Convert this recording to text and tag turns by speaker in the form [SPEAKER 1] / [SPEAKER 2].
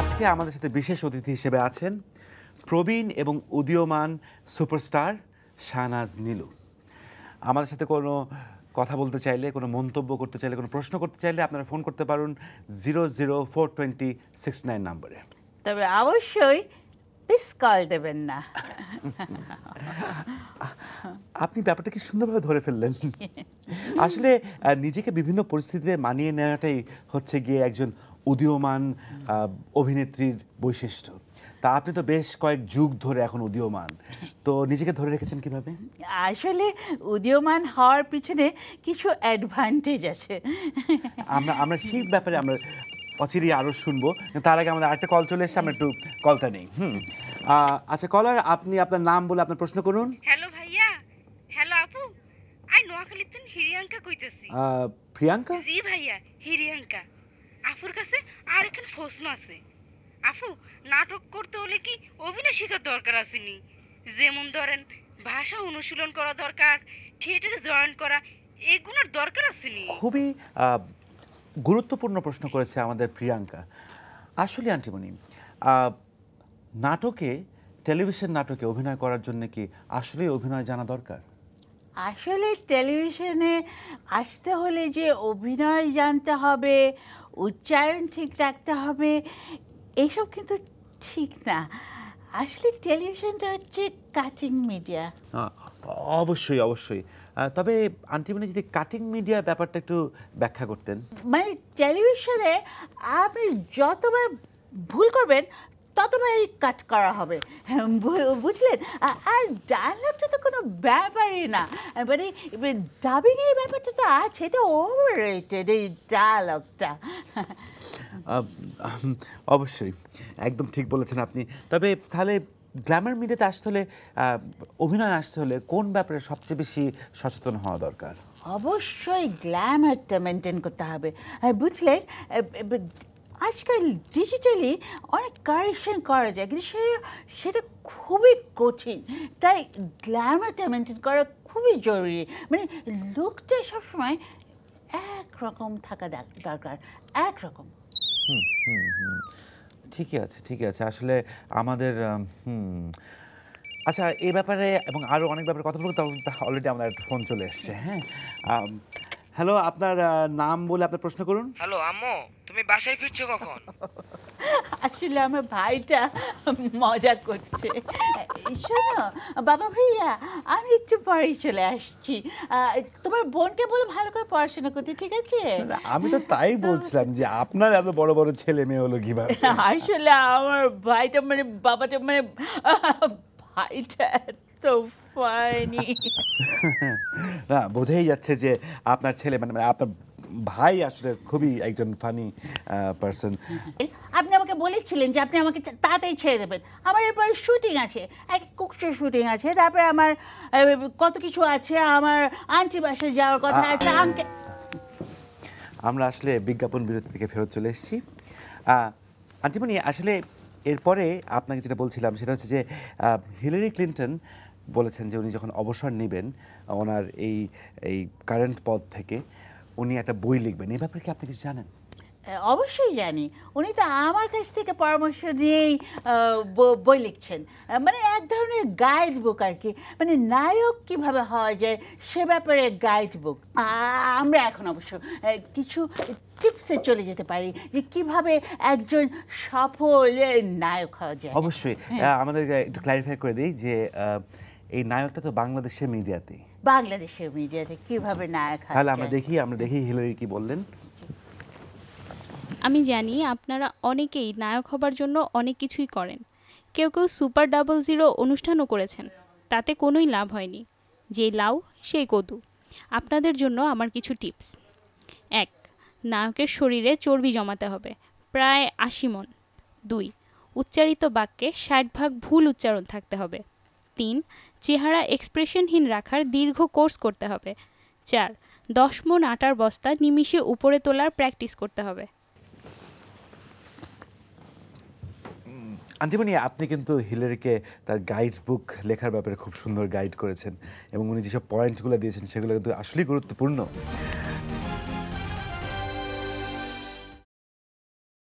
[SPEAKER 1] আজকে আমাদের সাথে বিশেষ অতিথি হিসেবে আছেন প্রবীণ এবং উদীয়মান সুপারস্টার শাহনাজ নীলু। আমাদের সাথে কোনো কথা বলতে চাইলে কোনো মন্তব্য করতে চাইলে কোনো প্রশ্ন করতে চাইলে আপনারা ফোন করতে পারুন zero zero four twenty six nine নাম্বারে।
[SPEAKER 2] তবে অবশ্যই মিস কল দেবেন না।
[SPEAKER 1] আপনি ব্যাপারটা কি সুন্দরভাবে ধরে ফেললেন? আসলে নিজেকে বিভিন্ন পরিস্থিতিতে মানিয়ে নেওয়াটাই হচ্ছে গিয়ে একজন উদীয়মান অভিনেত্রীর বৈশিষ্ট্য। তা আপনি তো বেশ কয়েক যুগ ধরে এখন উদীয়মান। তো নিজেকে ধরে রেখেছেন কীভাবে?
[SPEAKER 2] আসলে উদীয়মান হওয়ার পিছনে কিছু অ্যাডভান্টেজ আছে।
[SPEAKER 1] আমরা আমরা সেই ব্যাপারে আমরা অচিরেই আরও শুনব। তার আগে আমাদের আরেকটা কল চলে এসেছে আমরা একটু কলটা নেই হুম। আচ্ছা কলার আপনি আপনার নাম বলে আপনার প্রশ্ন করুন।
[SPEAKER 3] হ্যালো ভাইয়া। হ্যালো আপু। আই নোয়াখালীতে হিরিয়াঙ্কা কইতেছি।
[SPEAKER 1] প্রিয়াঙ্কা?
[SPEAKER 3] জি ভাইয়া হিরিয়াঙ্কা। আফুর কাছে আর এখানে প্রশ্ন আছে। আফু, নাটক করতে হলে কি অভিনয় শেখার দরকার আসেনি? যেমন ধরেন, ভাষা অনুশীলন করা দরকার থিয়েটারে জয়েন করা, এগুলোর দরকার আসেনি।
[SPEAKER 1] খুবই গুরুত্বপূর্ণ প্রশ্ন করেছে আমাদের প্রিয়াঙ্কা। আসলে আন্টিমণি নাটকে, টেলিভিশন নাটকে অভিনয় করার জন্য কি আসলেই অভিনয় জানা দরকার?
[SPEAKER 2] আসলে টেলিভিশনে আসতে হলে যে অভিনয় জানতে হবে উচ্চারণ ঠিক রাখতে হবে এইসব কিন্তু ঠিক না। আসলে টেলিভিশনটা হচ্ছে কাটিং মিডিয়া
[SPEAKER 1] অবশ্যই অবশ্যই। তবে আন্টিমণি যদি কাটিং মিডিয়া ব্যাপারটা একটু ব্যাখ্যা করতেন।
[SPEAKER 2] মানে টেলিভিশনে আপনি যতবার ভুল করবেন ততবারই কাট করা হবে। হ্যাঁ, বুঝলেন? আর ডায়লগটা তো কোনো ব্যাপারই না। মানে ডাবিংয়ের ব্যাপারটা তো আছে এটা ওভার রেটেড এই ডায়লগটা।
[SPEAKER 1] অবশ্যই একদম ঠিক বলেছেন আপনি। তবে তাহলে গ্ল্যামার মিডিয়াতে আসতে হলে অভিনয় আসতে হলে কোন ব্যাপারে সবচেয়ে বেশি সচেতন হওয়া দরকার?
[SPEAKER 2] অবশ্যই গ্ল্যামারটা মেনটেন করতে হবে। বুঝলেন? এ, এ, আজকাল ডিজিটালি অনেক কারেকশন করা যায়, কিন্তু সে, সেটা খুবই কঠিন। তাই গ্ল্যামারটা মেনটেন করা খুবই জরুরি। মানে লুকটা সবসময় একরকম থাকা দরকার, একরকম।
[SPEAKER 1] ঠিকই আছে ঠিকই আছে। আসলে আমাদের আচ্ছা এ ব্যাপারে এবং আরও অনেক ব্যাপারে কথা বলব অলরেডি আমাদের ফোন চলে এসছে হ্যাঁ? হ্যালো আপনার নাম বলে আপনার প্রশ্ন করুন।
[SPEAKER 4] হ্যালো আম্মু তুমি বাসায় ফিরছো কখন?
[SPEAKER 2] আসলে আমার ভাইটা মজা করছে। শোনো বাবা ভাইয়া আমি একটু পরেই চলে আসছি। তোমার বোনকে বলে ভালো করে পড়াশোনা করতে ঠিক আছে?
[SPEAKER 1] আমি তো তাই বলছিলাম যে আপনার এত বড় বড় ছেলে মেয়ে হলো কীভাবে?
[SPEAKER 2] আসলে আমার ভাইটা মানে বাবাটা মানে ভাইটা এত ফানি
[SPEAKER 1] না বোঝাই যাচ্ছে যে আপনার ছেলে মানে আপনার ভাই আসলে খুবই একজন ফানি পার্সন
[SPEAKER 2] আপনি আমাকে বলেছিলেন যে আপনি আমাকে তাড়াতাড়ি ছেড়ে দেবেন। আমার এরপরে শুটিং আছে এক কুকশোর শুটিং আছে তারপরে আমার কত কিছু আছে আমার আন্টি বাসায় যাওয়ার কথা আছে আঙ্কে
[SPEAKER 1] আমরা আসলে বিজ্ঞাপন বিরতি থেকে ফেরত চলে এসেছি। আন্টিমণি আসলে এরপরে আপনাকে যেটা বলছিলাম সেটা হচ্ছে যে হিলারি ক্লিন্টন বলেছেন যে উনি যখন অবসর নেবেন ওনার এই এই কারেন্ট পদ থেকে উনি একটা বই লিখবেন। এই ব্যাপারে কি আপনি কিছু জানেন?
[SPEAKER 2] অবশ্যই জানি। উনি তো আমার কাছ থেকে পরামর্শ নিয়েই ব- বই লিখছেন। মানে এক ধরনের গাইড বুক আর কি। মানে নায়ক কীভাবে হওয়া যায় সে ব্যাপারে গাইড বুক আমরা এখন অবশ্য কিছু টিপসে চলে যেতে পারি যে কীভাবে একজন সফল নায়ক হওয়া যায়।
[SPEAKER 1] অবশ্যই। আহ, আমাদের একটু ক্লারিফাই করে দিই যে এই নায়কটা তো বাংলাদেশের মিডিয়াতে
[SPEAKER 2] বাংলাদেশের মিডিয়াতে কীভাবে নায়ক
[SPEAKER 1] তাহলে আমরা দেখি আমরা দেখি হিলারি কি বললেন।
[SPEAKER 5] আমি জানি আপনারা অনেকেই নায়ক হবার জন্য অনেক কিছুই করেন। কেউ কেউ সুপার ডাবল জিরো অনুষ্ঠানও করেছেন তাতে কোনোই লাভ হয়নি। যেই লাউ সেই কদু। আপনাদের জন্য আমার কিছু টিপস। এক নায়কের শরীরে চর্বি জমাতে হবে প্রায় আশি মন। দুই উচ্চারিত বাক্যে ষাট ভাগ ভুল উচ্চারণ থাকতে হবে। তিন চেহারা এক্সপ্রেশনহীন রাখার দীর্ঘ কোর্স করতে হবে। চার, দশ মন আটার বস্তা নিমিষে উপরে তোলার প্র্যাকটিস করতে হবে।
[SPEAKER 1] আন্টিমণি, আপনি কিন্তু হিলারিকে তার গাইড বুক লেখার ব্যাপারে খুব সুন্দর গাইড করেছেন এবং উনি যেসব পয়েন্টগুলো দিয়েছেন সেগুলো কিন্তু আসলেই গুরুত্বপূর্ণ।